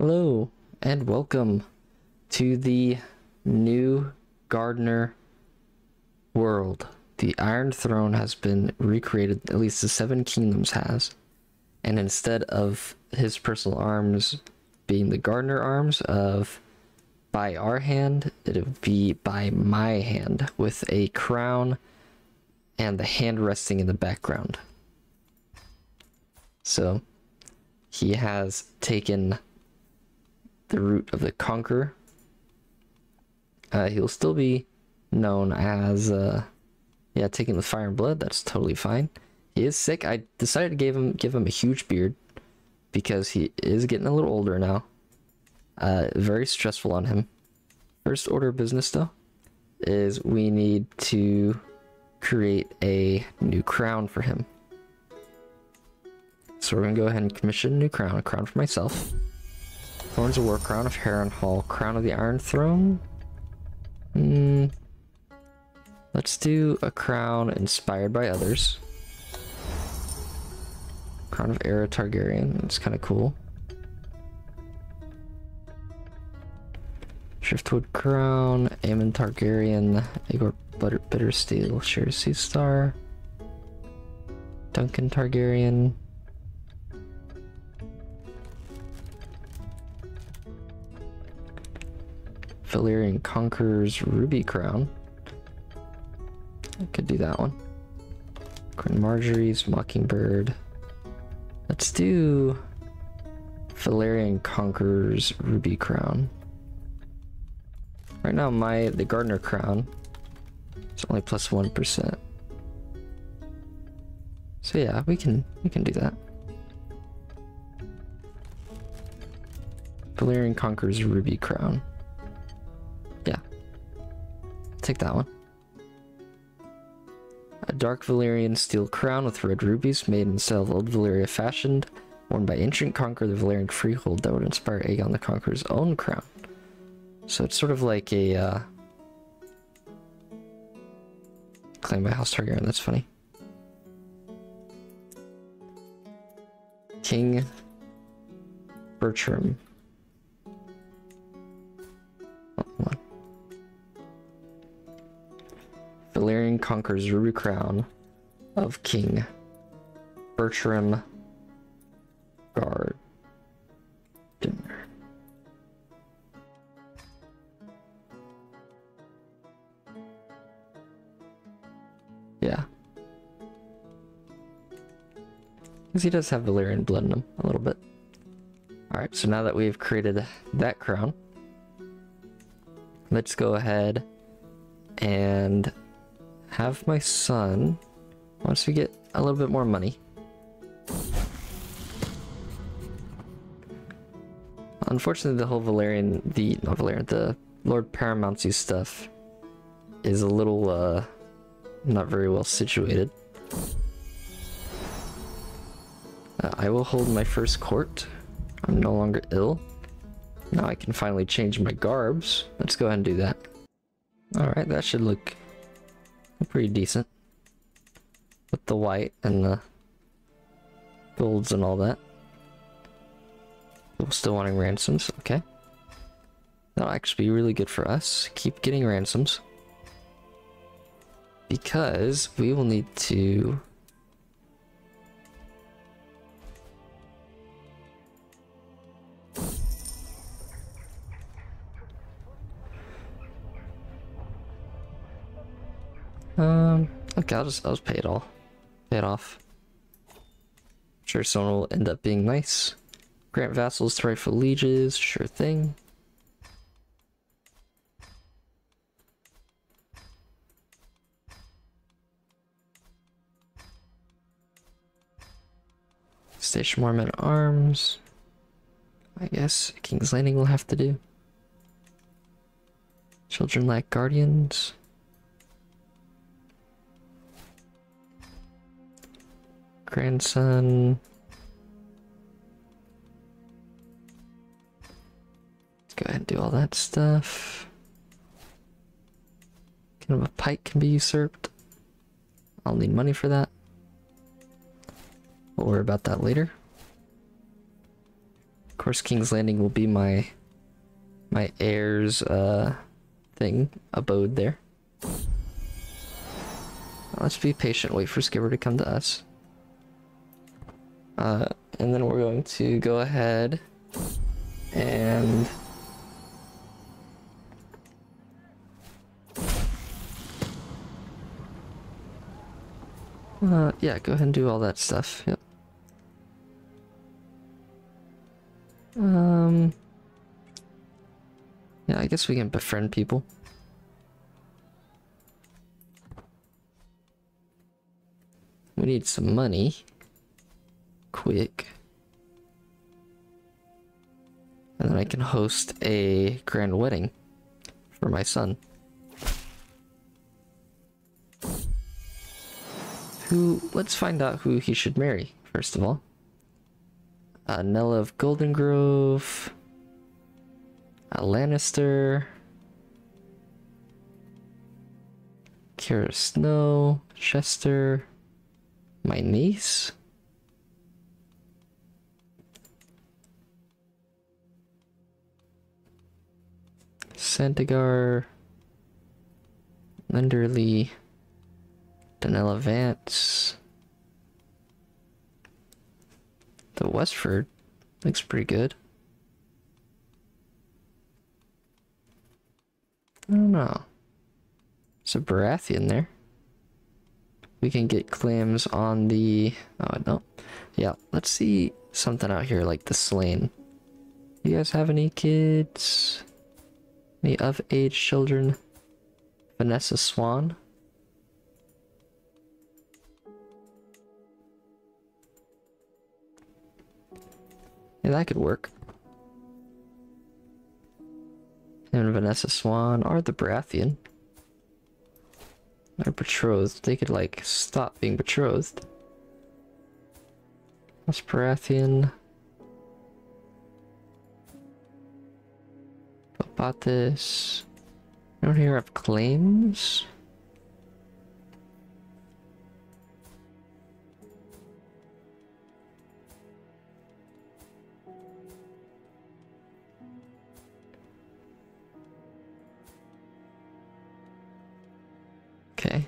Hello and welcome to the new Gardener world. The Iron Throne has been recreated, at least the Seven Kingdoms has. And instead of his personal arms being the Gardener arms of by our hand, it would be by my hand with a crown and the hand resting in the background. So he has taken the root of the conqueror. Uh, he'll still be known as, uh, yeah, taking the fire and blood. That's totally fine. He is sick. I decided to give him give him a huge beard because he is getting a little older now. Uh, very stressful on him. First order of business though is we need to create a new crown for him. So we're gonna go ahead and commission a new crown, a crown for myself. Thorns of War, Crown of Harrenhal, Crown of the Iron Throne. Hmm. Let's do a crown inspired by others. Crown of Aera Targaryen, that's kind of cool. Driftwood Crown, Aemon Targaryen, Aegor Butter Bittersteel, Shira Star, Duncan Targaryen, Valyrian Conqueror's Ruby Crown. I could do that one. Queen Marjorie's Mockingbird. Let's do Valyrian Conqueror's Ruby Crown. Right now my the Gardener Crown is only plus one percent. So yeah, we can we can do that. Valyrian Conqueror's Ruby Crown. Take that one. A dark Valyrian steel crown with red rubies made in style of old Valyria fashioned, worn by ancient conqueror the Valyrian freehold that would inspire Aegon the Conqueror's own crown. So it's sort of like a uh, claim by House Targaryen. That's funny. King Bertram. Conquers Ruby Crown of King Bertram Guard. Yeah. Because he does have Valyrian blood in him, a little bit. Alright, so now that we've created that crown, let's go ahead and have my son, once we get a little bit more money, Unfortunately, the whole Valyrian, the, not Valyrian, the Lord Paramountcy stuff is a little, uh, not very well situated. Uh, I will hold my first court. I'm no longer ill. Now I can finally change my garbs. Let's go ahead and do that. Alright, that should look pretty decent. With the white and the golds and all that. People still wanting ransoms, okay. That'll actually be really good for us. Keep getting ransoms because we will need to Um, okay, I'll just, I'll just pay it all. Pay it off. I'm sure someone will end up being nice. Grant vassals to rightful lieges, sure thing. Station more men arms. I guess King's Landing will have to do. Children lack guardians. Grandson. Let's go ahead and do all that stuff. Kind of a pike can be usurped. I'll need money for that. We'll worry about that later. Of course, King's Landing will be my my heir's uh thing abode there. Let's be patient. Wait for Skipper to come to us. Uh, and then we're going to go ahead and uh, yeah, go ahead and do all that stuff. Yep. Um, yeah, I guess we can befriend people. We need some money. Quick. And then I can host a grand wedding for my son. Who, let's find out who he should marry, first of all. Uh, Nella of Golden Grove. A Lannister. Kara Snow. Chester. My niece? Santagar. Lenderly. Danella Vance. The Westford looks pretty good. I don't know. There's a Baratheon there. We can get clams on the... Oh, no. Yeah, let's see something out here like the Slain. You guys have any kids? Any of age children? Vanessa Swann? Yeah, that could work. And Vanessa Swann are the Baratheon. They're betrothed. They could like stop being betrothed. That's Baratheon. About this. I don't hear of claims. Okay. I'm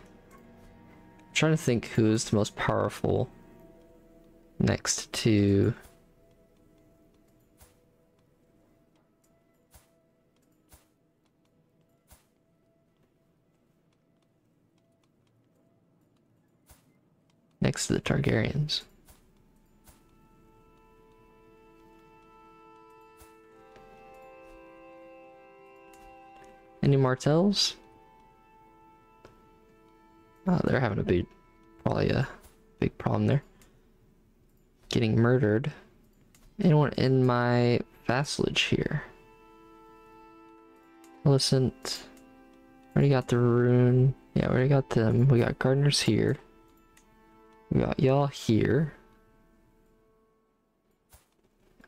trying to think who's the most powerful next to next to the Targaryens. Any Martells? Oh, uh, they're having a big, probably a big problem there. Getting murdered. Anyone in my vassalage here? Millicent. Already got the rune. Yeah, we already got them. We got gardeners here. We got y'all here.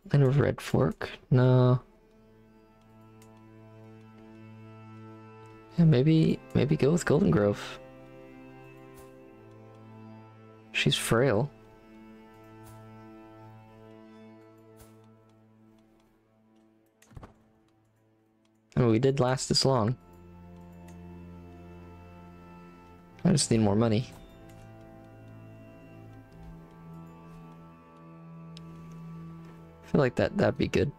Then a red fork. No. Yeah, maybe maybe go with Golden Grove. She's frail. Oh, we did last this long. I just need more money. Feel like that that'd be good.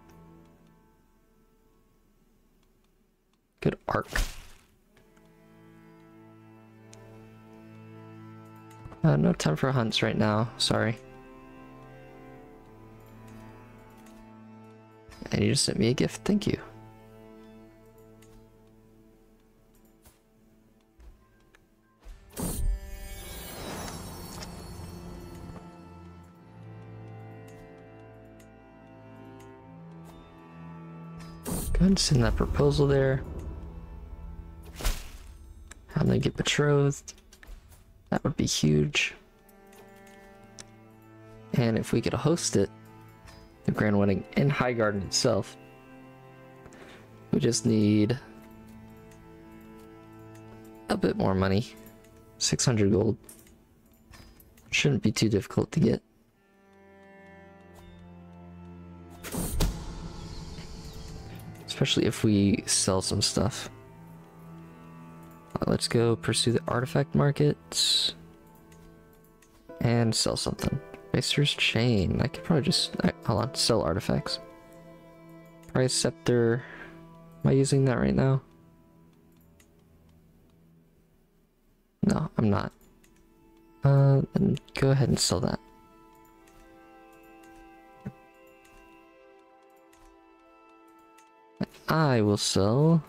Good arc. Uh, no time for hunts right now, sorry. And you just sent me a gift, thank you. And send that proposal there. How they get betrothed. That would be huge. And if we could host it, the Grand Wedding in Highgarden itself, we just need a bit more money. 600 gold. Shouldn't be too difficult to get. Especially if we sell some stuff. Uh, let's go pursue the artifact markets. And sell something. Racer's Chain. I could probably just... I, hold on. Sell artifacts. Price Scepter. Am I using that right now? No, I'm not. Uh, then go ahead and sell that. I will sell...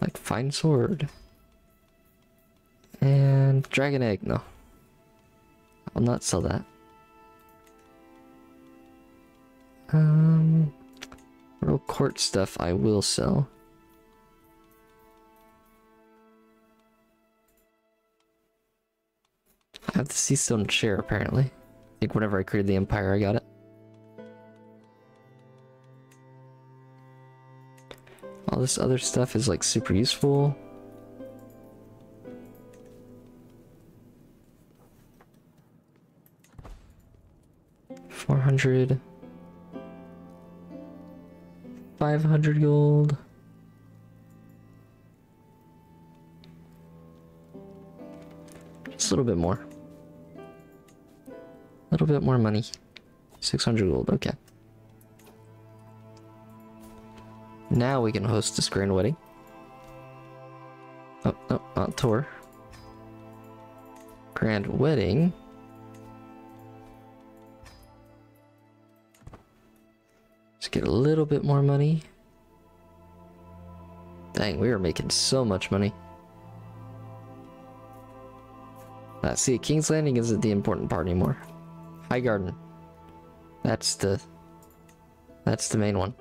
Like, fine sword. And dragon egg, no. I'll not sell that. Um, real court stuff I will sell. I have the sea stone chair apparently. I think whenever I created the empire I got it. All this other stuff is like super useful. Four hundred. Five hundred gold. Just a little bit more. A little bit more money. 600 gold, okay. Now we can host this grand wedding. Oh, no, not tour. Grand wedding. Let's get a little bit more money. Dang, we are making so much money. Uh, see, King's Landing isn't the important part anymore. Highgarden. That's the... That's the main one.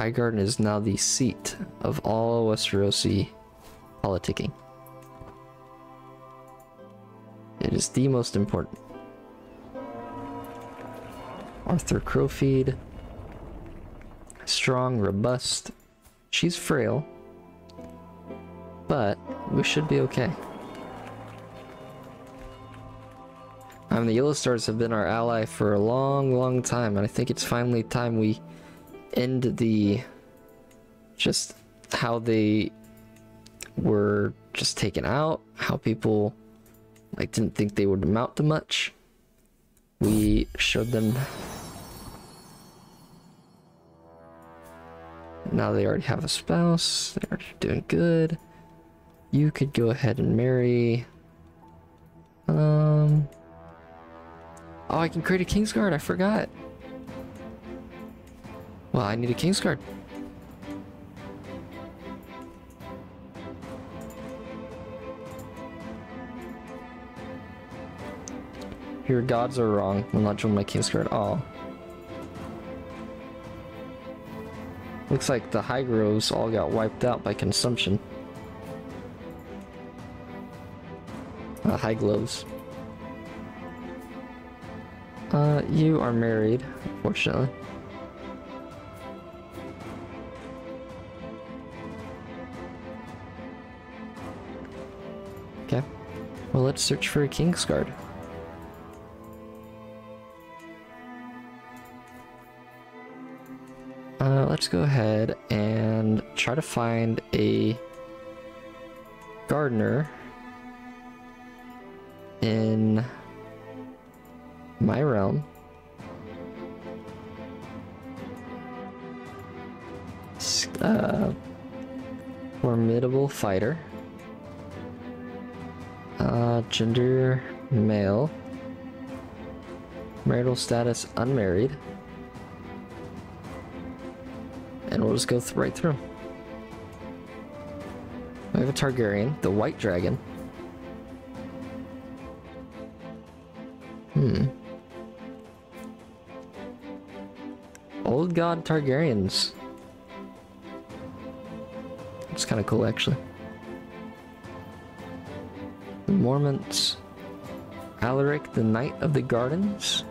Highgarden is now the seat of all Westerosi politicking. It is the most important. Arthur Crowfeed. Strong, robust. She's frail. But we should be okay. Mean, the Yellow Stars have been our ally for a long, long time, and I think it's finally time we end the just how they were just taken out, how people like didn't think they would amount to much. We showed them now they already have a spouse, they're doing good. You could go ahead and marry um Oh, I can create a Kingsguard, I forgot. Well, I need a Kingsguard. Your gods are wrong. Will not join my Kingsguard at all. Looks like the high groves all got wiped out by consumption. Uh, high gloves. Uh, you are married, unfortunately. Well, let's search for a Kingsguard. Uh, let's go ahead and try to find a gardener in my realm. Uh, formidable fighter. Uh, gender male. Marital status unmarried. And we'll just go th right through. We have a Targaryen, the White Dragon. Hmm. Old God Targaryens. It's kind of cool, actually. Mormont's Alaric the Knight of the Gardens.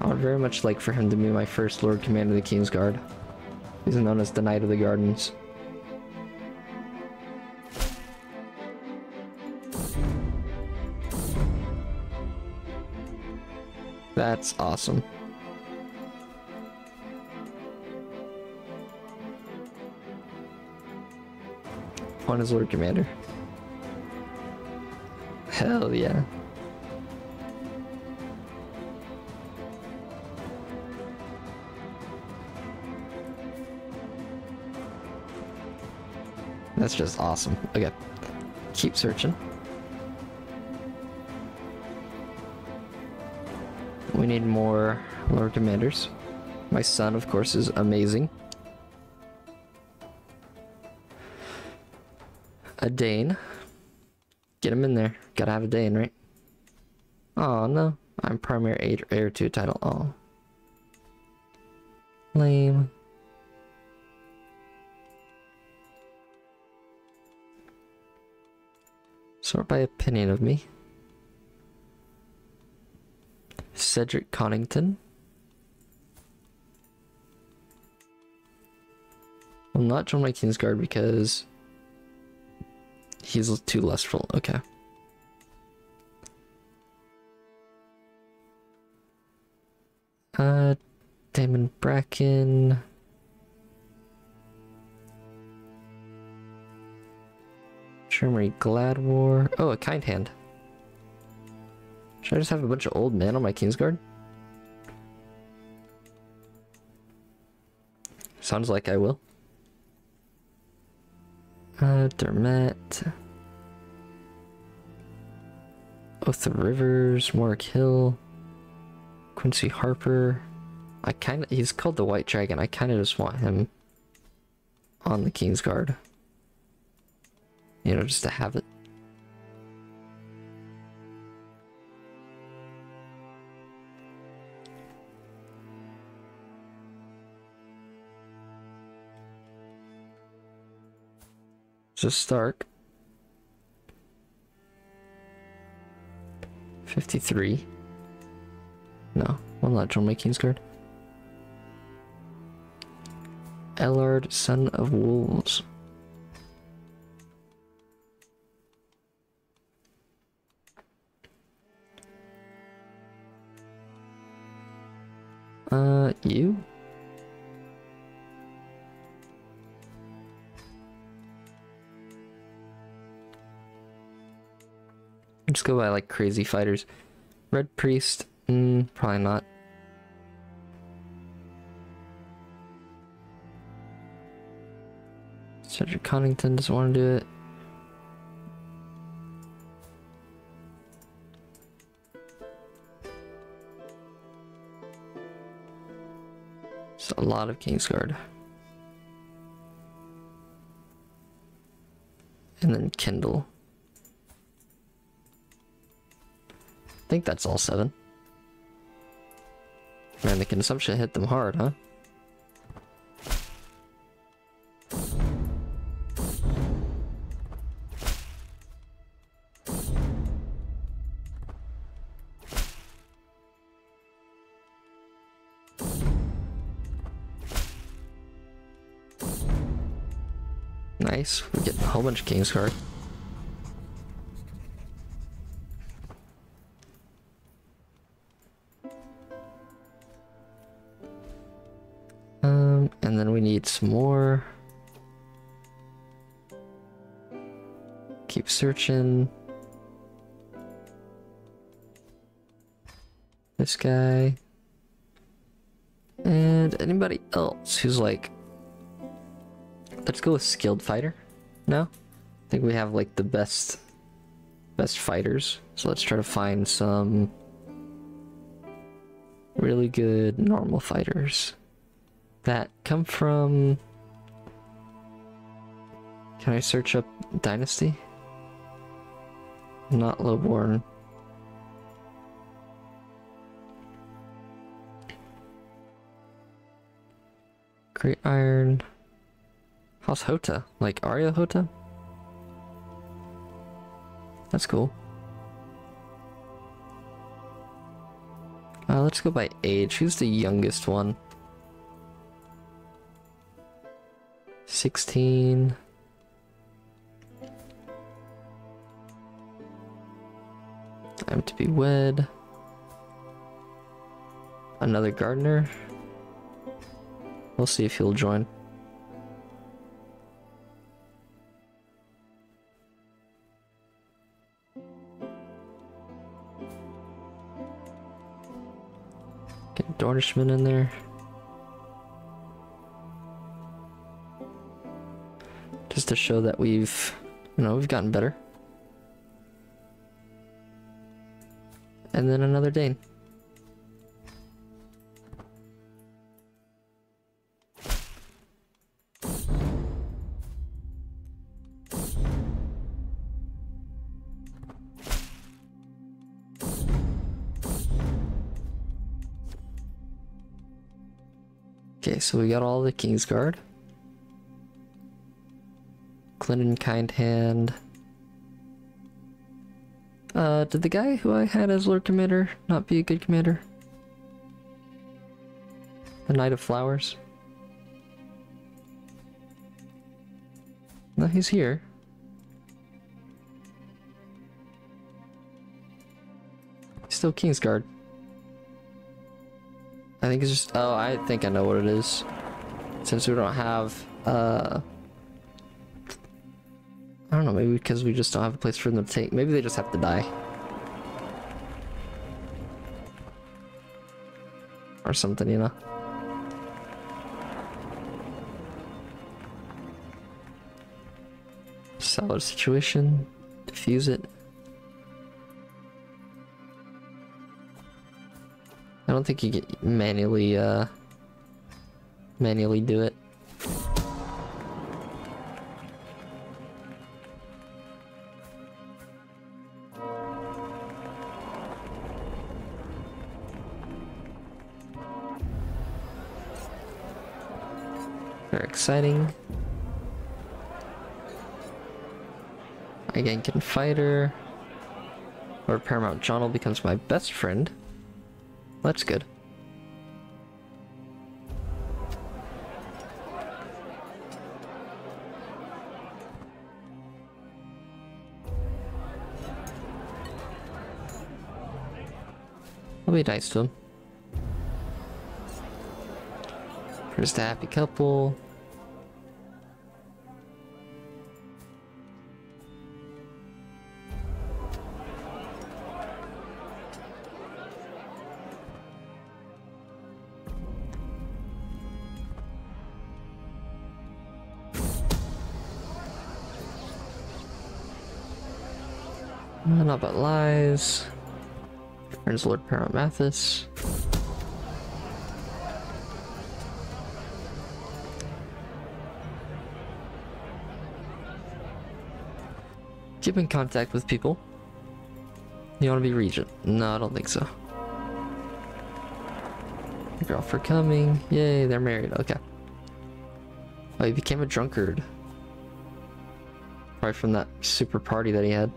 I would very much like for him to be my first Lord Commander of the King's Guard. He's known as the Knight of the Gardens. That's awesome. One is Lord Commander. Hell yeah. That's just awesome. Okay. Keep searching. We need more Lord Commanders. My son, of course, is amazing. A Dane. Get him in there. Gotta have a Dane, right? Oh no. I'm primary heir, to title. Oh. Lame. Sort by opinion of me. Cedric Connington. I'll not join my Kingsguard because he's too lustful. Okay. Uh, Damon Bracken. Shermary Gladwar. Oh, a kind hand. Should I just have a bunch of old men on my Kingsguard? Sounds like I will. Uh, Dermet. Oath of Rivers, Warwick Hill, Quincy Harper. I kind of, he's called the White Dragon. I kind of just want him on the Kingsguard. You know, just to have it. Just Stark. 53. No, one not John Making's card. Ellard, Son of Wolves. Uh, you? Just go by like crazy fighters. Red Priest, mm, probably not. Cedric Connington doesn't want to do it. It's a lot of Kingsguard. And then Kindle. Think that's all seven. Man, the consumption hit them hard, huh? Nice, we get a whole bunch of Kingsguard. Some more. Keep searching. This guy. And anybody else who's like Let's go with skilled fighter. No? I think we have like the best best fighters. So let's try to find some really good normal fighters that come from Can I search up Dynasty? Not Lowborn. Great Iron. How's Hotah? Like Areo Hotah? That's cool. Uh, let's go by age. Who's the youngest one? 16. Time to be wed. another gardener. We'll see if he'll join. Get Dornishman in there. Just to show that we've, you know, we've gotten better. And then another Dane. Okay, so we got all the Kingsguard. Clinton Kind Hand. Uh, did the guy who I had as Lord Commander not be a good commander? The Knight of Flowers? No, he's here. He's still Kingsguard. I think it's just, oh, I think I know what it is. Since we don't have, uh, I don't know, maybe because we just don't have a place for them to take, maybe they just have to die. Or something, you know? Solid situation, diffuse it. I don't think you can manually, uh, manually do it. Exciting. Igankin Fighter. Or Paramount Johnel becomes my best friend. That's good. I'll be nice to him. First a happy couple. Friends Mathis. Keep in contact with people. You want to be regent? No, I don't think so. Girl for coming. Yay, they're married. Okay. Oh, he became a drunkard. Probably from that super party that he had.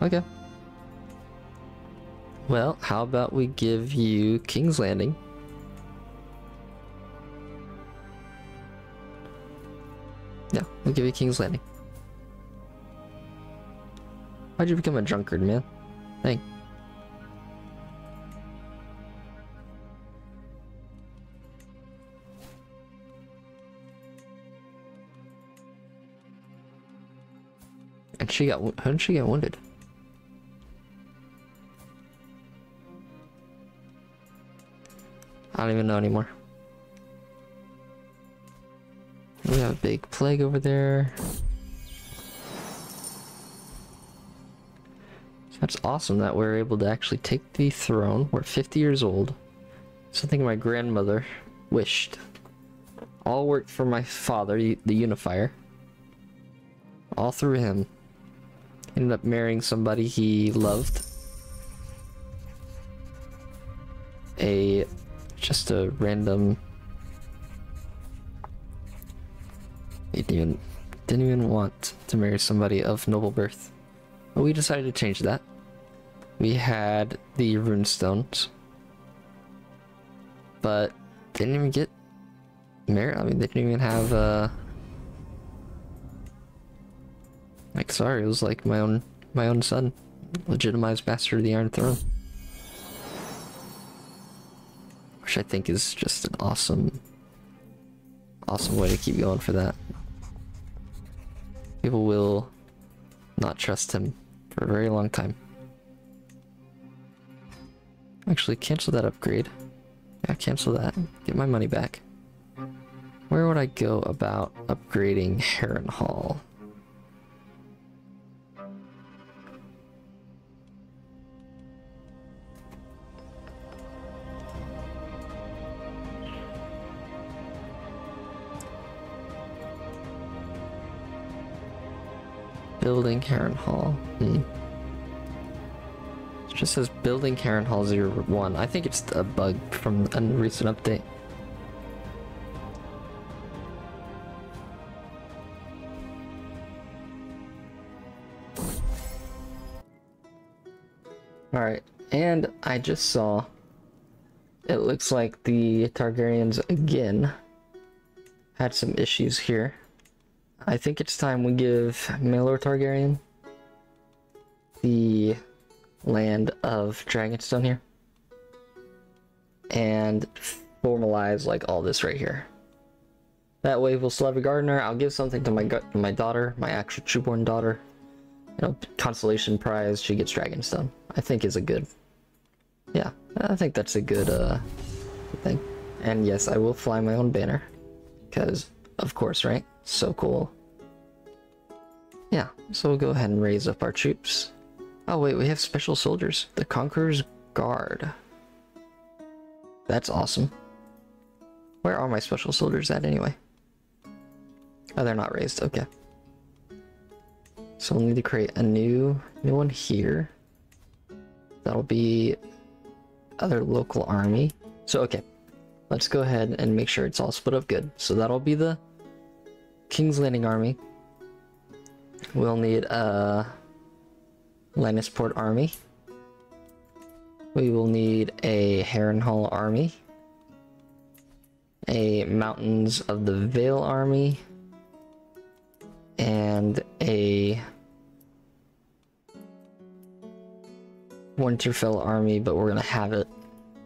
Okay. Well, how about we give you King's Landing? Yeah, we'll give you King's Landing. Why'd you become a drunkard, man? Thank. And she got, how did she get wounded? I don't even know anymore. We have a big plague over there. That's awesome that we're able to actually take the throne. We're 50 years old. Something my grandmother wished. All worked for my father, the unifier. All through him. Ended up marrying somebody he loved. A just a random didn't even didn't even want to marry somebody of noble birth. But we decided to change that. We had the rune stones. But didn't even get married. I mean they didn't even have uh like sorry, it was like my own my own son. Legitimized master of the Iron Throne. Which I think is just an awesome, awesome way to keep going for that. People will not trust him for a very long time. Actually, cancel that upgrade. Yeah, cancel that. Get my money back. Where would I go about upgrading Harrenhal? Building Harrenhal. Hmm. It just says building Harrenhal 01. I think it's a bug from a recent update. Alright, and I just saw it looks like the Targaryens again had some issues here. I think it's time we give Maelor Targaryen the land of Dragonstone here. And formalize like all this right here. That way we'll still have a gardener. I'll give something to my my daughter, my actual trueborn daughter. You know, consolation prize, she gets Dragonstone. I think is a good Yeah, I think that's a good uh thing. And yes, I will fly my own banner. Cause of course, right? So cool. Yeah, so we'll go ahead and raise up our troops. Oh wait, we have special soldiers. The Conqueror's Guard. That's awesome. Where are my special soldiers at anyway? Oh, they're not raised. Okay. So we'll need to create a new new one here. That'll be other local army. So okay, let's go ahead and make sure it's all split up good. So that'll be the King's Landing army. We'll need a Lannisport army. We will need a Harrenhal army. A Mountains of the Vale army. And a Winterfell army, but we're gonna have it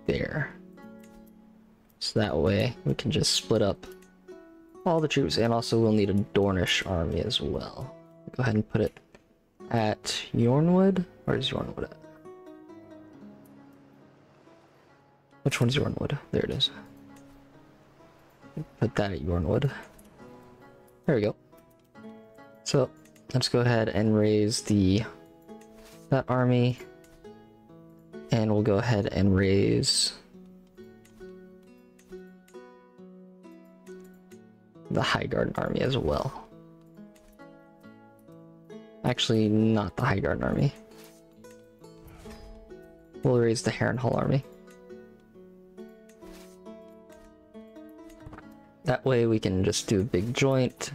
there. So that way we can just split up all the troops and also we'll need a Dornish army as well. Go ahead and put it at Yornwood? Where's Yornwood at? Which one's Yornwood? There it is. Put that at Yornwood. There we go. So, let's go ahead and raise the that army. And we'll go ahead and raise the Highgarden army as well. Actually, not the Highgarden army. We'll raise the Harrenhal army. That way we can just do a big joint,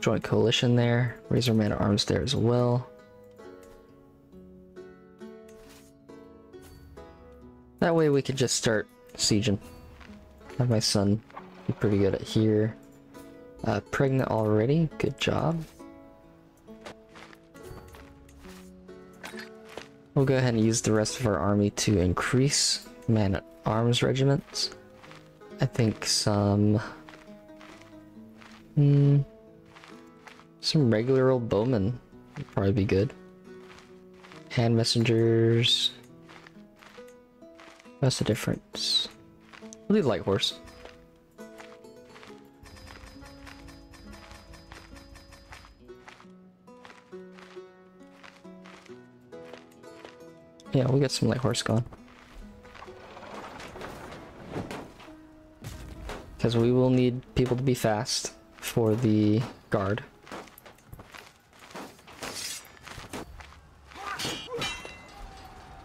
joint coalition there, raise our man arms there as well. That way we can just start sieging. Have my son be pretty good at here. Uh, pregnant already, good job. We'll go ahead and use the rest of our army to increase man-at-arms regiments. I think some... Hmm... Some regular old bowmen would probably be good. Hand messengers... What's the difference? We'll leave light horse. Yeah, we'll get some light horse going. Because we will need people to be fast for the guard.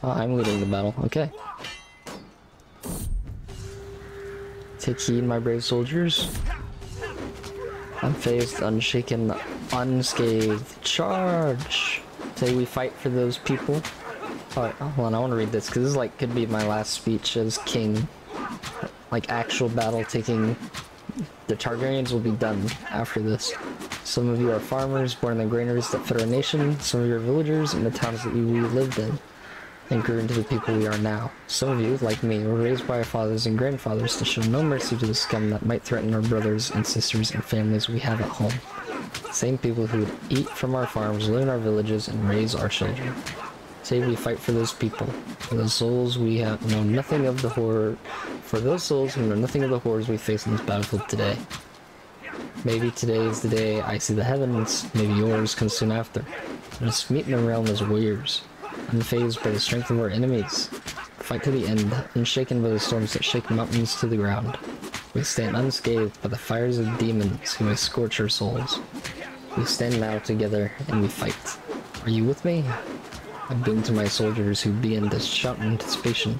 Oh, I'm leading the battle, okay. Take heed, my brave soldiers. Unfazed, unshaken, unscathed. Charge! Say we fight for those people. Oh, oh, hold on, I want to read this because this is like could be my last speech as king. Like actual battle taking. The Targaryens will be done after this. Some of you are farmers born in the granaries that fed our nation. Some of you are villagers in the towns that we lived in. and grew into the people we are now. Some of you, like me, were raised by our fathers and grandfathers to show no mercy to the scum that might threaten our brothers and sisters and families we have at home. Same people who would eat from our farms, live in our villages, and raise our children. Today we fight for those people, for those souls we have know nothing of the horror, for those souls who know nothing of the horrors we face on this battlefield today. Maybe today is the day I see the heavens, maybe yours comes soon after. Let us meet in the realm as warriors, unfazed by the strength of our enemies. Fight to the end, unshaken by the storms that shake mountains to the ground. We stand unscathed by the fires of demons who may scorch our souls. We stand now together and we fight. Are you with me? I boom to my soldiers who be in to shout in anticipation.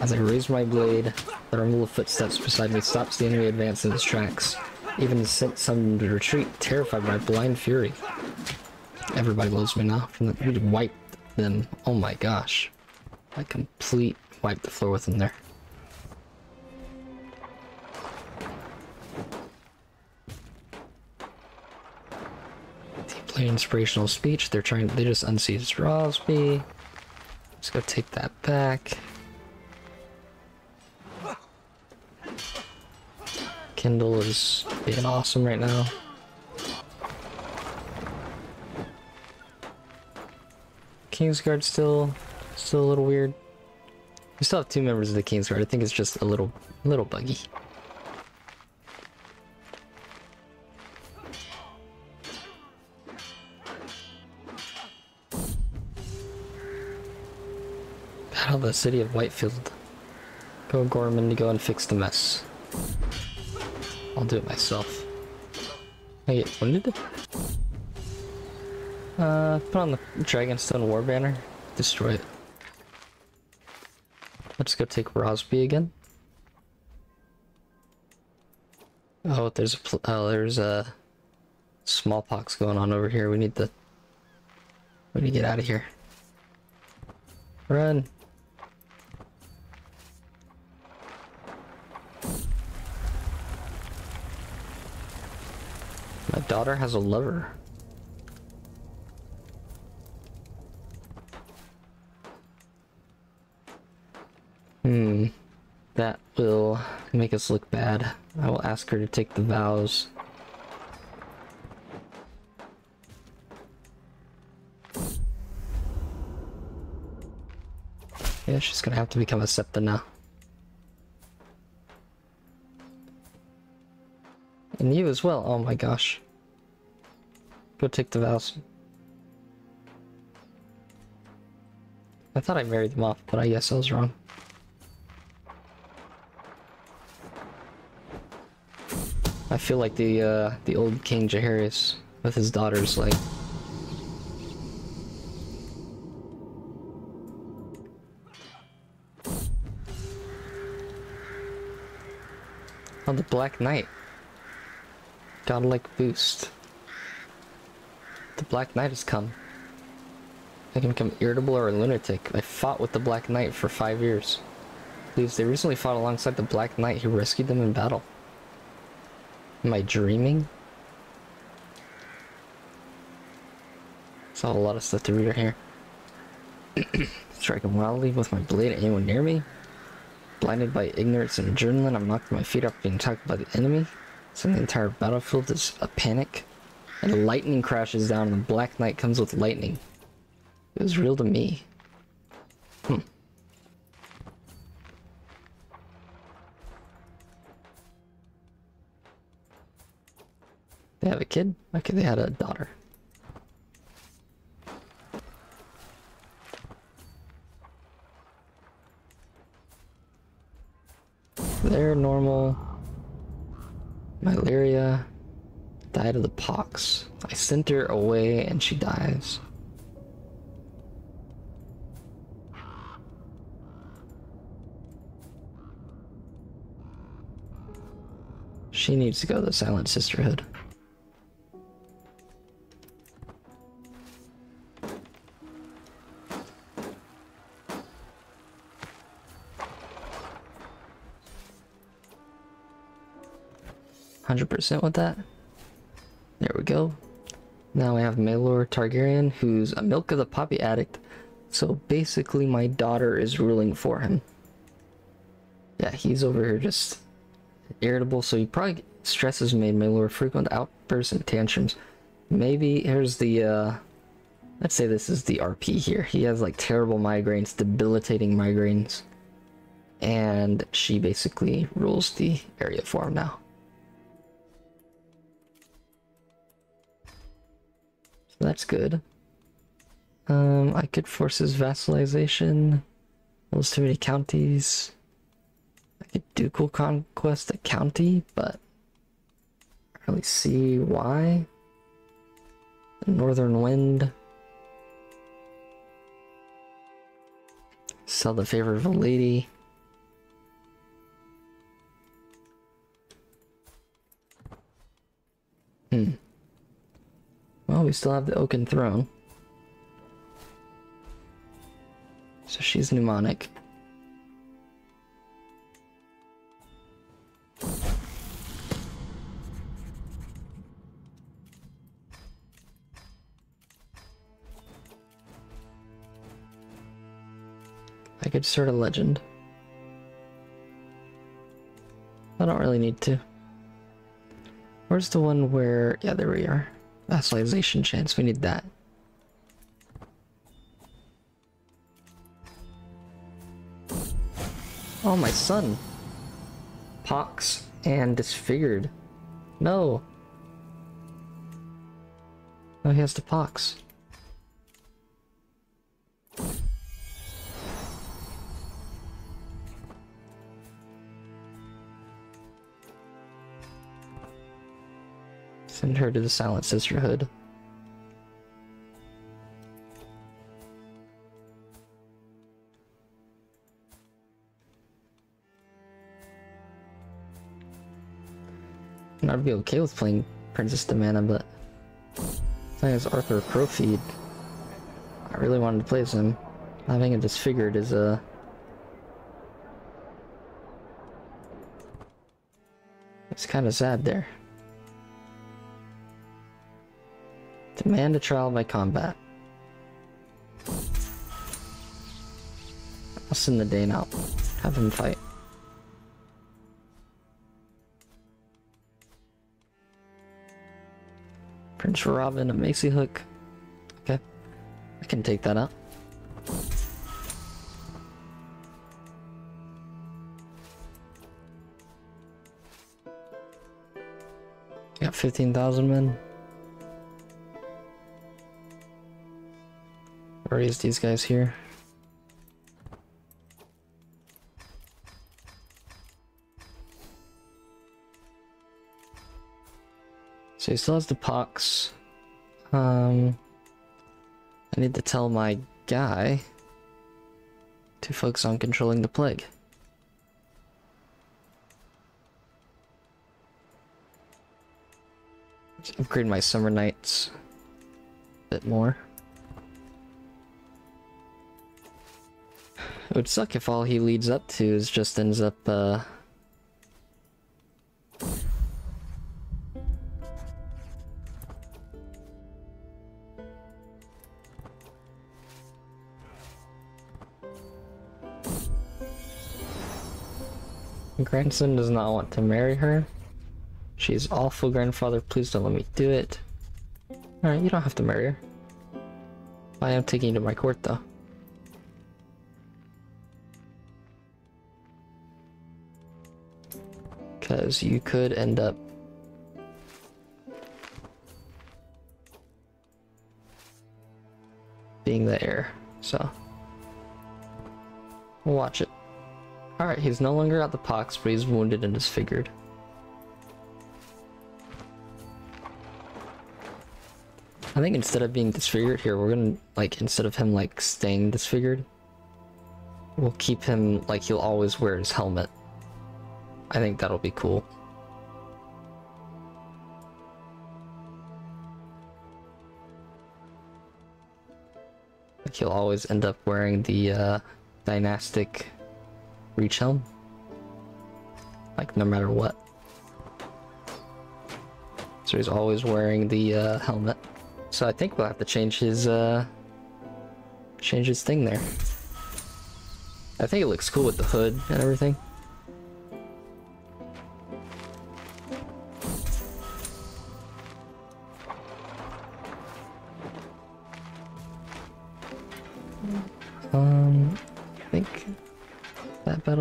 As I raise my blade, the rumble of footsteps beside me stops the enemy advance in its tracks. Even sent some to retreat, terrified by blind fury. Everybody loves me now. From the, we wiped them. Oh my gosh. I complete wiped the floor with them there. Deeply inspirational speech. They're trying. They just unseated Rosby. Let's go take that back. Kindle is being awesome right now. Kingsguard still, still a little weird. We still have two members of the Kingsguard. I think it's just a little, little buggy. Battle of the city of Whitefield. Go Gorman to go and fix the mess. I'll do it myself. I get wounded? Uh, put on the Dragonstone War Banner. Destroy it. Let's go take Rosby again. Oh, there's a oh, there's a smallpox going on over here. We need to we need to get out of here. Run. Daughter has a lover. Hmm. That will make us look bad. I will ask her to take the vows. Yeah, she's gonna have to become a septa now. And you as well, oh my gosh. Go take the vows. I thought I married them off, but I guess I was wrong. I feel like the uh, the old King Jaehaerys with his daughters, like. Oh, the Black Knight. Godlike boost. Black Knight has come. I can become irritable or a lunatic. I fought with the Black Knight for five years. Please, they recently fought alongside the Black Knight who rescued them in battle. Am I dreaming? Saw a lot of stuff to read right here. Striking wildly with my blade at anyone near me. Blinded by ignorance and adrenaline, I'm knocking my feet up being attacked by the enemy. So the entire battlefield is a panic. And lightning crashes down and the Black Knight comes with lightning. It was real to me. Hmm. They have a kid? Okay, they had a daughter. They're normal. Malaria. Died of the pox. I sent her away and she dies. She needs to go to the Silent Sisterhood. Hundred percent with that. There we go. Now we have Maelor Targaryen, who's a Milk of the Poppy addict, So basically, my daughter is ruling for him. Yeah, he's over here just irritable, so he probably stresses made more frequent outbursts and tantrums. Maybe here's the uh let's say this is the RP here. He has like terrible migraines, debilitating migraines. And she basically rules the area for him now. So that's good. Um, I could force his vassalization. Almost too many counties. I could ducal conquest a county, but I really see why. The northern wind. Sell the favor of a lady. Hmm. Well, we still have the Oaken Throne. So she's mnemonic. I could start a legend. I don't really need to. Where's the one where... Yeah, there we are. Vassalization chance, we need that. Oh, my son. Pox and disfigured. No. Oh, he has the pox. Her to the Silent Sisterhood. And I'd be okay with playing Princess Diana, but playing as Arthur Crowfeed, I really wanted to play as him. Having it disfigured is a. It's kind of sad there. Demand a trial by combat. I'll send the Dane out. Have him fight. Prince Robin, a Massey Hook. Okay. I can take that out. Got 15,000 men. Raise these guys here. So he still has the pox. Um, I need to tell my guy to focus on controlling the plague. Upgrade my summer nights a bit more. Would suck if all he leads up to is just ends up, uh... Grandson does not want to marry her. She's awful, grandfather. Please don't let me do it. Alright, you don't have to marry her. I am taking you to my court, though. Because you could end up being the heir. So we'll watch it. Alright, he's no longer at the pox, but he's wounded and disfigured. I think instead of being disfigured here, we're gonna, like, instead of him, like, staying disfigured, we'll keep him, like, he'll always wear his helmet. I think that'll be cool. Like he'll always end up wearing the uh, dynastic reach helm. Like no matter what. So he's always wearing the uh, helmet. So I think we'll have to change his uh, change his thing there. I think it looks cool with the hood and everything.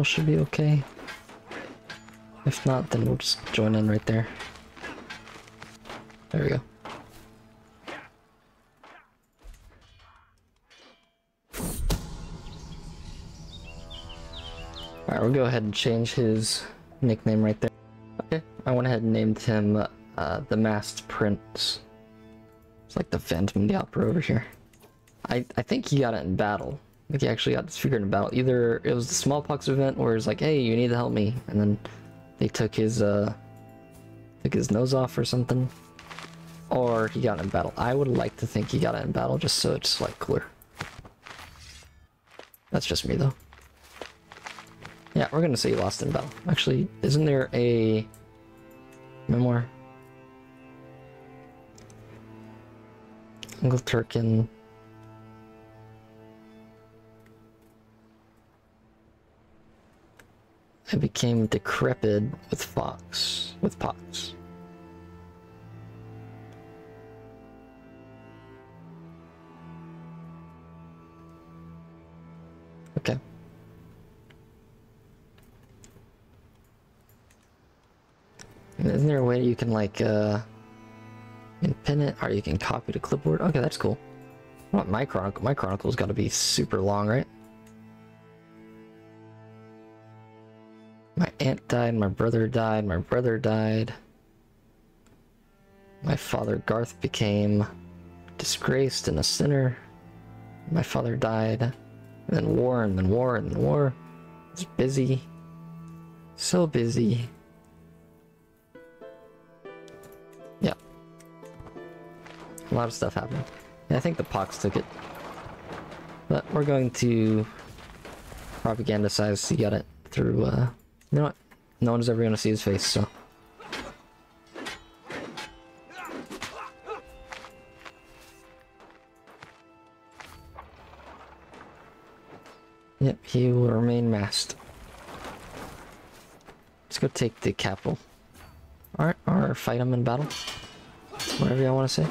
Should be okay. If not, then we'll just join in right there. There we go. Alright, we'll go ahead and change his nickname right there. Okay, I went ahead and named him uh, the Masked Prince. It's like the Phantom of the Opera over here. I, I think he got it in battle. I think he actually got disfigured in battle. Either it was the smallpox event where it's like, hey, you need to help me, and then they took his uh took his nose off or something. Or he got in battle. I would like to think he got in battle just so it's like cooler. That's just me though. Yeah, we're gonna say he lost in battle. Actually, isn't there a memoir? Uncle Turkin. I became decrepit with Fox. With Pox. Okay. Isn't there a way you can like uh you pin it or you can copy to clipboard? Okay, that's cool. What my chronicle my chronicle's gotta be super long, right? Aunt died, my brother died, my brother died. My father Garth became disgraced and a sinner. My father died. And then war and then war and then war. It's busy. So busy. Yeah. A lot of stuff happened. I think the Pox took it. But we're going to propagandicize he got it through uh you know what? No one's ever gonna see his face, so. Yep, he will remain masked. Let's go take the capital. Alright, or fight him in battle. Whatever y'all want to say.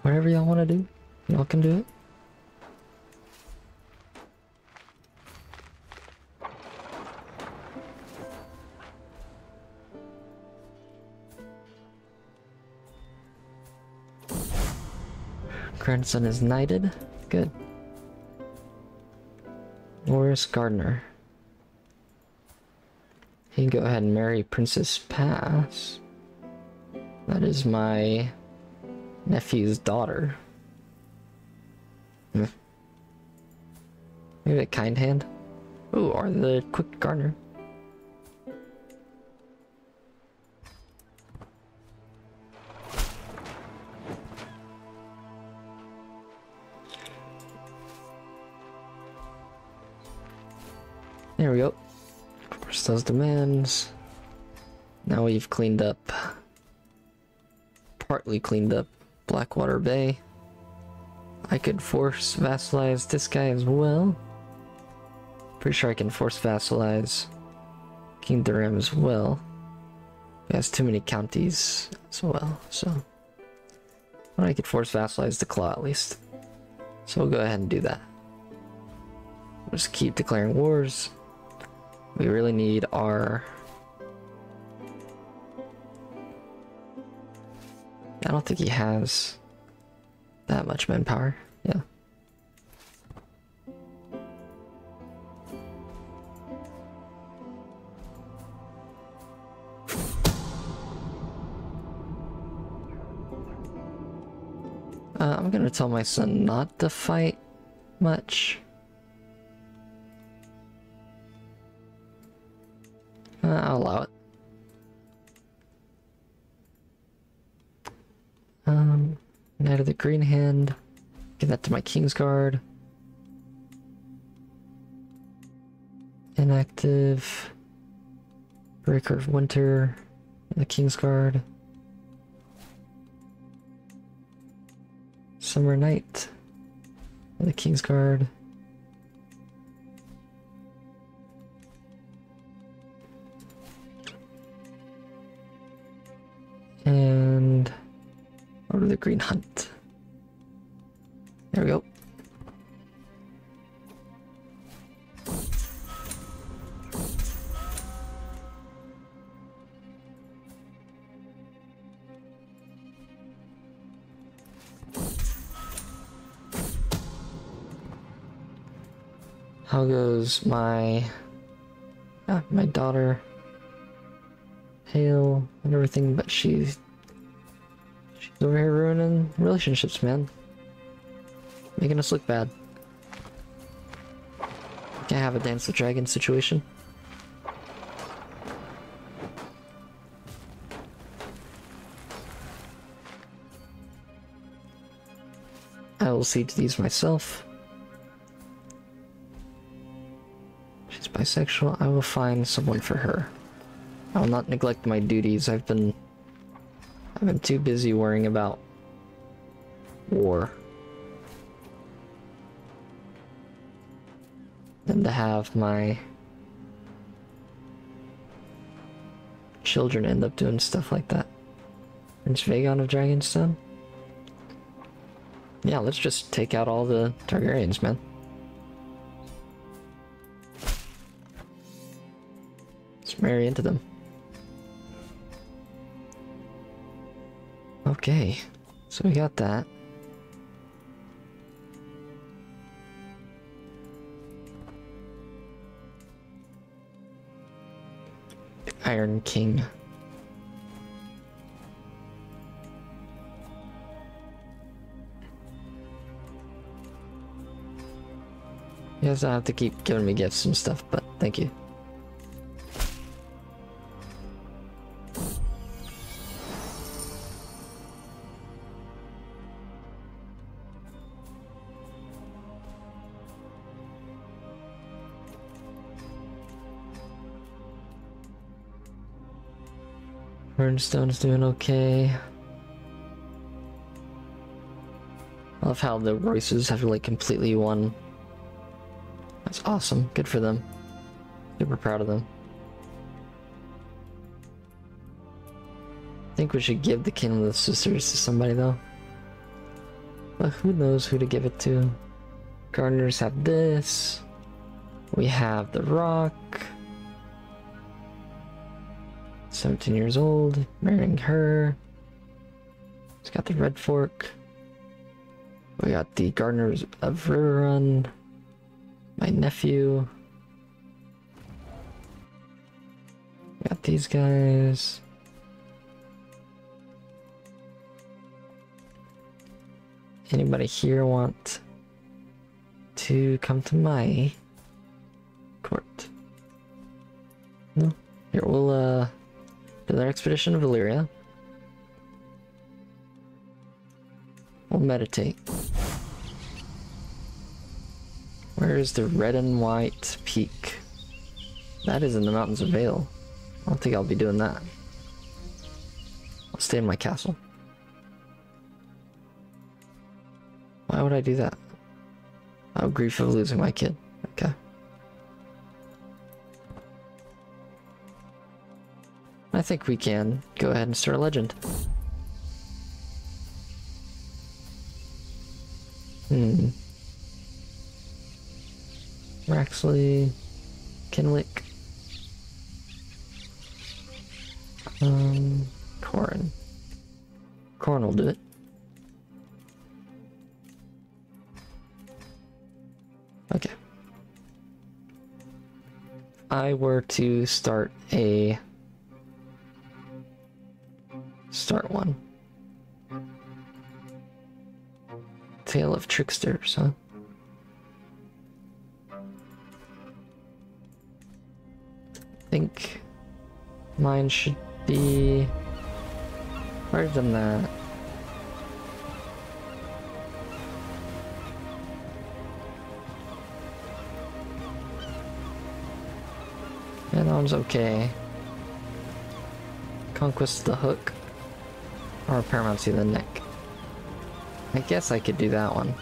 Whatever y'all want to do, y'all can do it. Grandson is knighted. Good. Morris Gardener. He can go ahead and marry Princess Pass. That is my nephew's daughter. Hmm. Maybe a kind hand? Ooh, or the quick Gardener. There we go. Of course, those demands. Now we've cleaned up, partly cleaned up Blackwater Bay. I could force vassalize this guy as well. Pretty sure I can force vassalize King Durham as well. He has too many counties as well, so. I could force vassalize the Claw at least. So we'll go ahead and do that. Just keep declaring wars. We really need our... I don't think he has that much manpower. Yeah. Uh, I'm gonna tell my son not to fight much. I'll allow it. Um, Knight of the Green Hand. Give that to my Kingsguard. Inactive. Breaker of Winter. The Kingsguard. Summer Night. The Kingsguard. And over the Green Hunt. There we go. How goes my my daughter Hale and everything, but she's she's over here ruining relationships, man. Making us look bad. Can't have a dance with dragons situation. I will see to these myself. She's bisexual. I will find someone for her. I will not neglect my duties. I've been I've been too busy worrying about war. Than to have my children end up doing stuff like that. Prince Vagon of Dragonstone? Yeah, let's just take out all the Targaryens, man. Let's marry into them. Okay, so we got that. Iron King. Yes, I have to keep giving me gifts and stuff, but thank you. Runestone's doing okay. I love how the Royces have like completely won. That's awesome. Good for them. Super proud of them. I think we should give the Kingdom of the Sisters to somebody though. But who knows who to give it to. Gardeners have this. We have the Rock. 17 years old, marrying her. It's got the Red Fork. We got the Gardeners of Riverrun. My nephew. We got these guys. Anybody here want to come to my court? No? Here, we'll, uh, to their expedition of Valyria. We'll meditate. Where is the red and white peak? That is in the mountains of Vale. I don't think I'll be doing that. I'll stay in my castle. Why would I do that? Oh, grief of losing my kid. Okay. I think we can go ahead and start a legend. Hmm. Raxley, Kenwick, um, Corrin. Corrin will do it. Okay. I were to start a start one. Tale of Tricksters, huh? I think mine should be harder than that. Yeah, that one's okay. Conquest the hook. Or Paramount the neck. I guess I could do that one.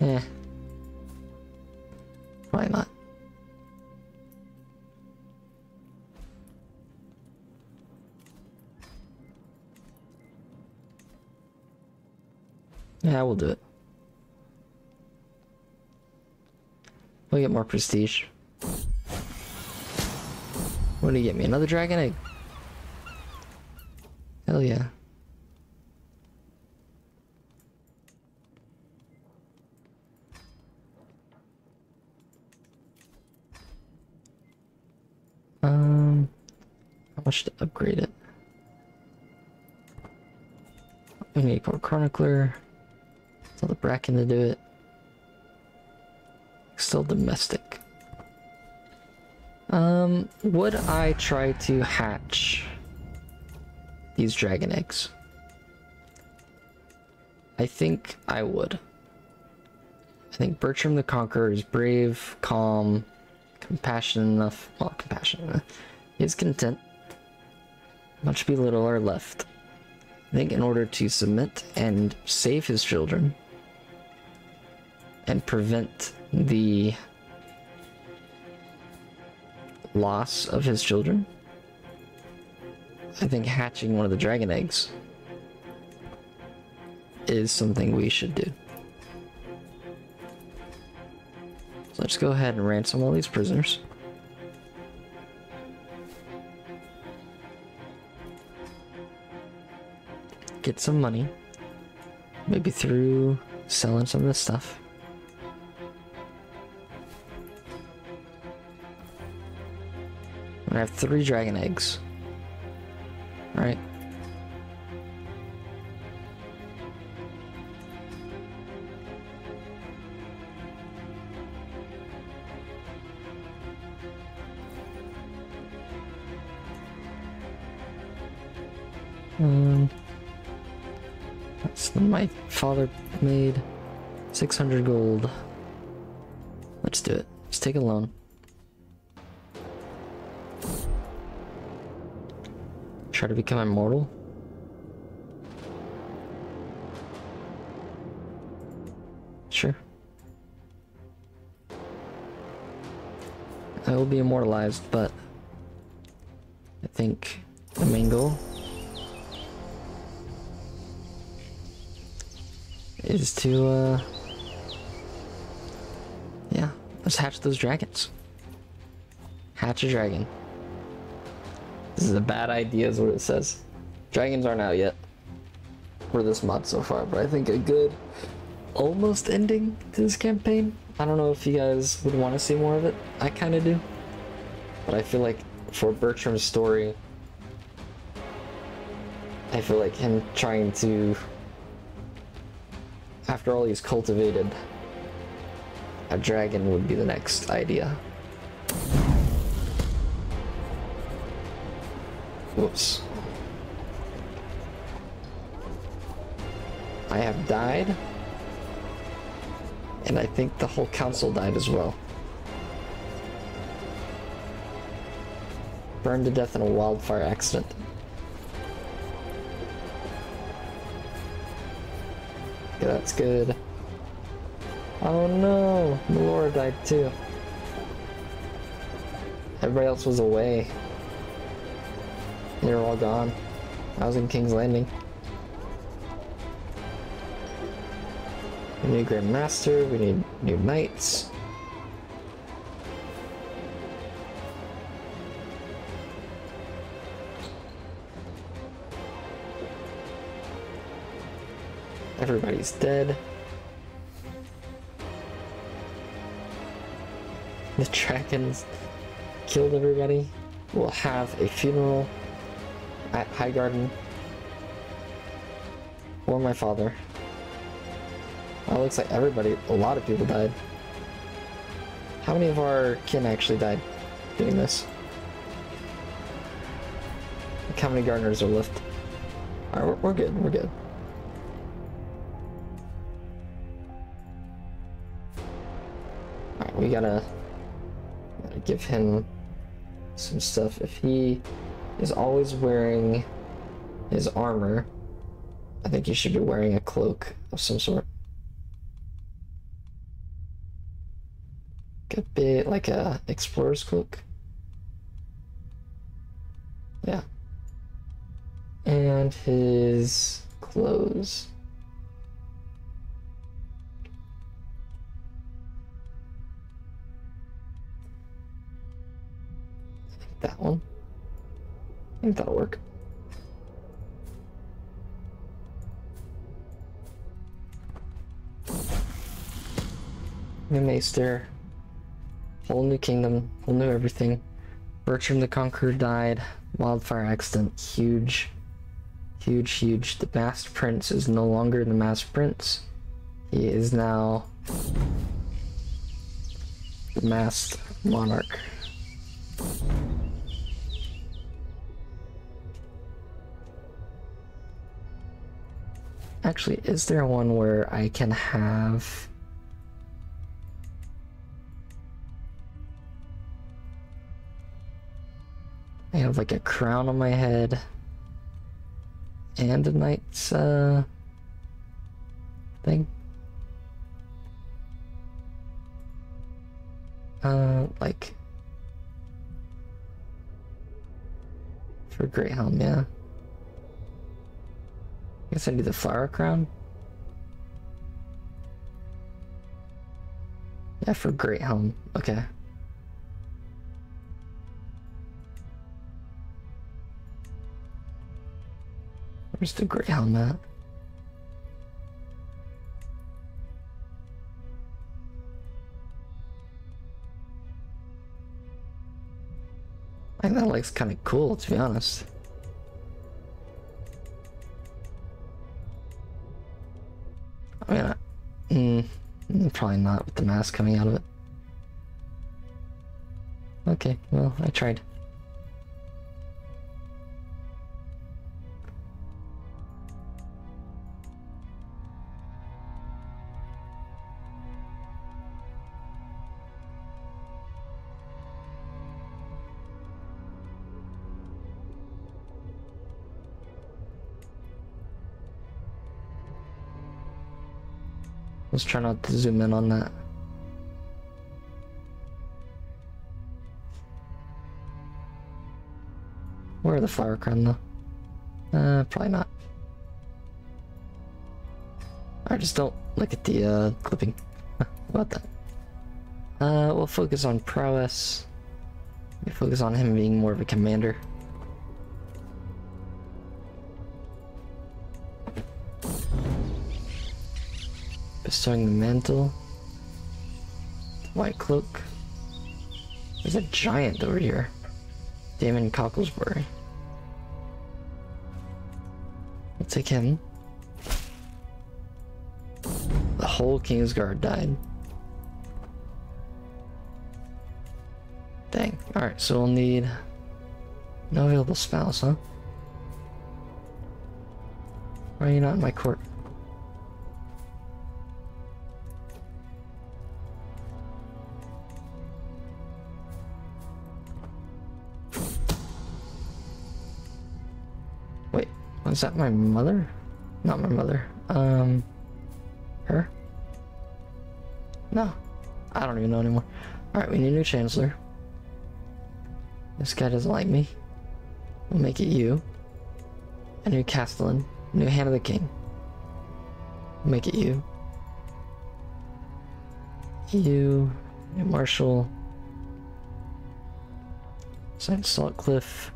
Eh. Why not? Yeah, we'll do it. We'll get more prestige. You get me? Another dragon egg? Hell yeah. Um, how much to upgrade it? We need a chronicler. Tell the bracken to do it. Still domestic. Would I try to hatch these dragon eggs? I think I would. I think Bertram the Conqueror is brave, calm, compassionate enough. Well, compassionate enough. He is content. Much belittle are left. I think in order to submit and save his children and prevent the loss of his children, I think hatching one of the dragon eggs is something we should do. So let's go ahead and ransom all these prisoners. Get some money. Maybe through selling some of this stuff. I have three dragon eggs. Right? Um, that's the my father made 600 gold. Let's do it. Let's take a loan. Try to become immortal? Sure. I will be immortalized, but I think the main goal is to, uh, yeah, let's hatch those dragons. Hatch a dragon. This is a bad idea is what it says. Dragons aren't out yet for this mod so far, but I think a good almost ending to this campaign. I don't know if you guys would want to see more of it. I kind of do. But I feel like for Bertram's story, I feel like him trying to, after all he's cultivated, a dragon would be the next idea. Whoops. I have died. And I think the whole council died as well. Burned to death in a wildfire accident. That's good. Oh no, Melora died too. Everybody else was away. They're all gone. I was in King's Landing. We need Grand Maester, we need new knights. Everybody's dead. The dragons killed everybody. We'll have a funeral at Highgarden. Or my father. Well, it looks like everybody, a lot of people died. How many of our kin actually died doing this? Like how many gardeners are left? Alright, we're, we're good, we're good. Alright, we gotta, gotta give him some stuff. If he is always wearing his armor. I think he should be wearing a cloak of some sort. a bit like a explorer's cloak. Yeah. And his clothes. That one. Think that'll work. New Maester. Whole new kingdom, whole new everything. Bertram the Conqueror died. Wildfire accident. Huge. Huge, huge. The Masked Prince is no longer the Masked Prince. He is now the Masked Monarch. Actually, is there one where I can have I have like a crown on my head and a knight's uh, thing. Uh, like for Helm, yeah. Guess I do the flower crown. Yeah, for Great Helm. Okay. Where's the Great Helm at? I think that looks kind of cool, to be honest. Probably not with the mask coming out of it. Okay, well, I tried. Let's try not to zoom in on that. Where are the flower crown though? Uh, probably not. I just don't look at the uh, clipping. about that? Uh, we'll focus on prowess. We focus on him being more of a commander. Bestowing the mantle. White cloak. There's a giant over here. Damon Cocklesbury. We'll take him. The whole Kingsguard died. Dang. Alright, so we'll need no available spouse, huh? Why are you not in my court? Is that my mother? Not my mother. Um, her? No. I don't even know anymore. Alright, we need a new chancellor. This guy doesn't like me. We'll make it you. A new castellan. New hand of the king. We'll make it you. You. New marshal. Saint Saltcliffe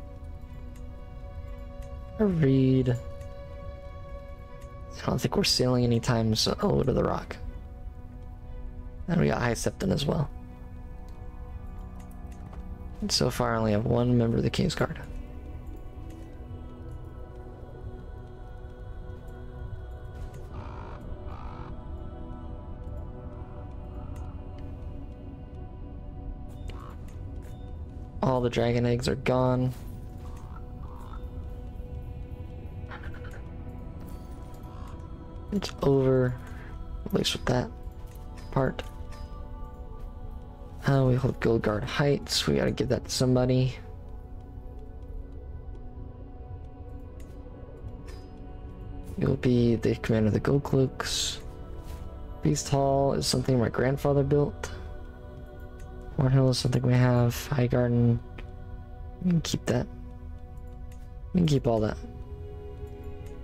read. I don't think we're sailing anytime so oh to the rock. And we got High Septon as well. And so far I only have one member of the Kingsguard. All the dragon eggs are gone. It's over, at least with that part. Uh, we hold Guildguard Heights. We gotta give that to somebody. You'll be the commander of the Gold Cloaks. Beast Hall is something my grandfather built. Hill is something we have. Highgarden. We can keep that. We can keep all that.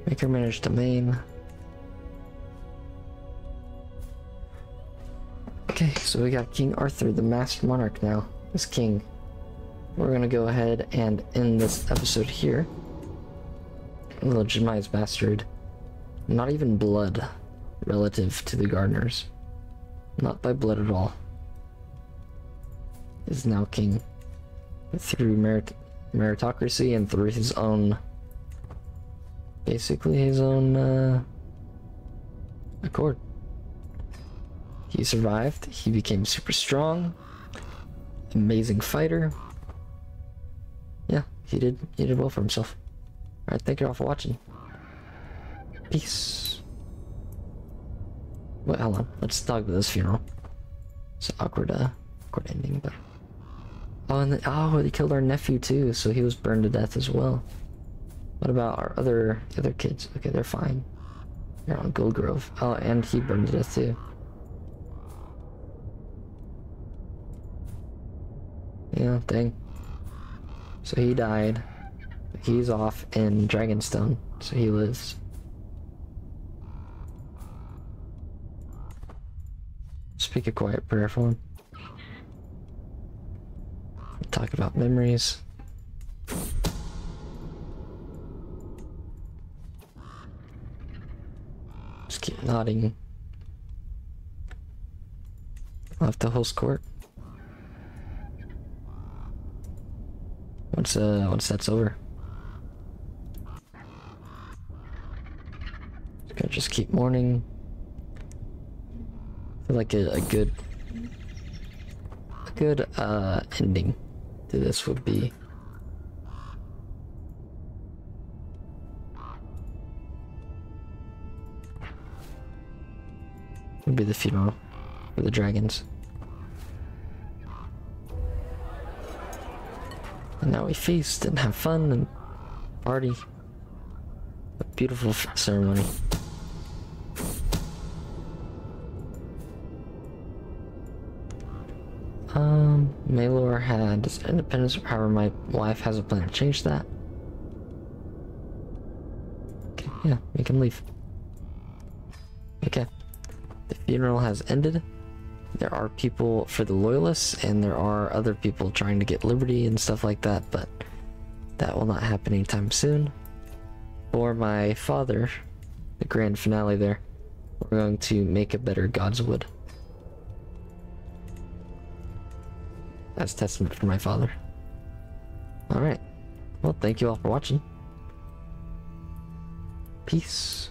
Maker Managed Domain. Okay, so we got King Arthur, the Master Monarch now. As king. We're gonna go ahead and end this episode here. Legitimized bastard. Not even blood relative to the gardeners. Not by blood at all. Is now king. Through merit meritocracy and through his own basically his own uh, accord. He survived, he became super strong, amazing fighter. Yeah, he did he did well for himself. Alright, thank you all for watching. Peace. Wait, hold on. Let's talk about this funeral. It's an awkward, uh, awkward ending, but. Oh, and the, oh, they killed our nephew too, so he was burned to death as well. What about our other other kids? Okay, they're fine. They're on Gold Grove. Oh, and he burned to death too. Yeah, dang. So he died. He's off in Dragonstone, so he lives. Speak a quiet prayer for him. Talk about memories. Just keep nodding. Off the host court. Once uh once that's over. Gonna just keep mourning. I feel like a, a good a good uh ending to this would be would be the funeral for the dragons. And now we feast and have fun and party. A beautiful ceremony. Um, Maelor had his independence, however my wife has a plan to change that. Okay, yeah, we can leave. Okay. The funeral has ended. There are people for the loyalists, and there are other people trying to get liberty and stuff like that, but that will not happen anytime soon. For my father, the grand finale there, we're going to make a better Godswood. That's testament for my father. Alright. Well, thank you all for watching. Peace.